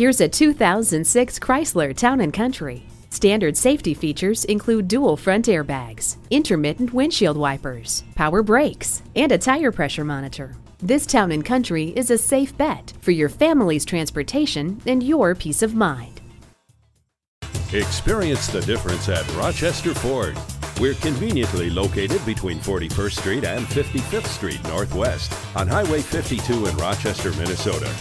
Here's a 2006 Chrysler Town & Country. Standard safety features include dual front airbags, intermittent windshield wipers, power brakes, and a tire pressure monitor. This Town & Country is a safe bet for your family's transportation and your peace of mind. Experience the difference at Rochester Ford. We're conveniently located between 41st Street and 55th Street Northwest on Highway 52 in Rochester, Minnesota.